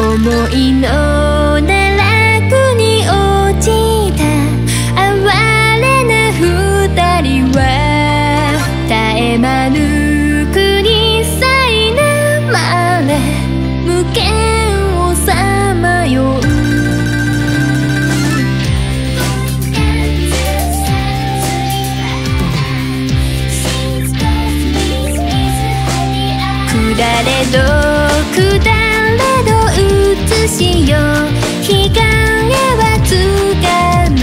思いの しよう光はつかぬ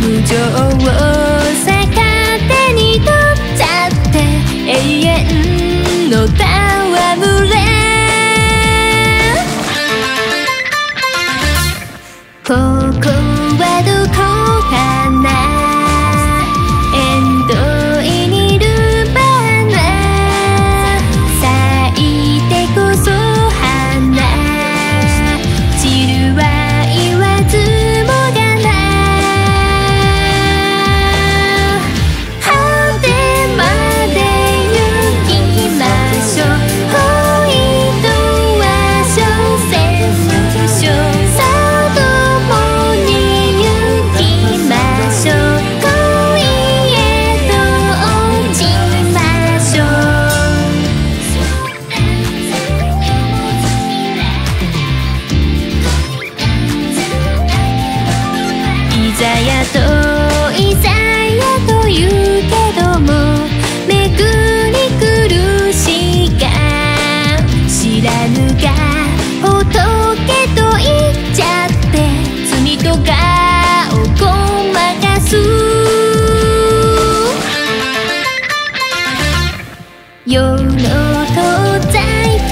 無情を逆手に取っちゃって永遠のた世の東西